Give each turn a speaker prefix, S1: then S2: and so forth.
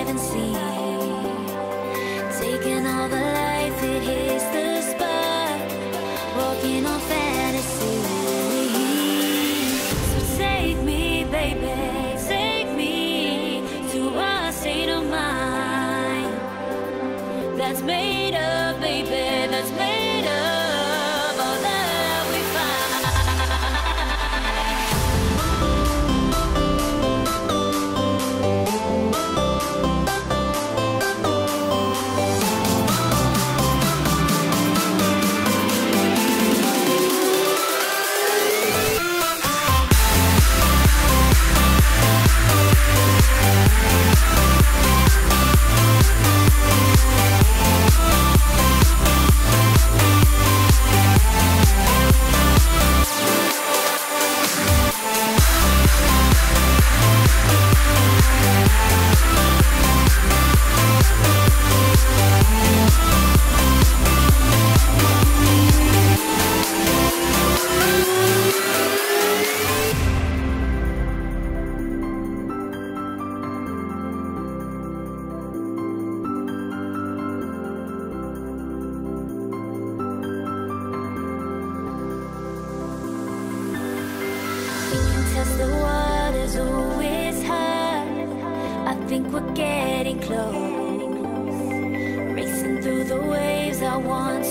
S1: haven't seen. Think we're getting close. Racing through the waves, I want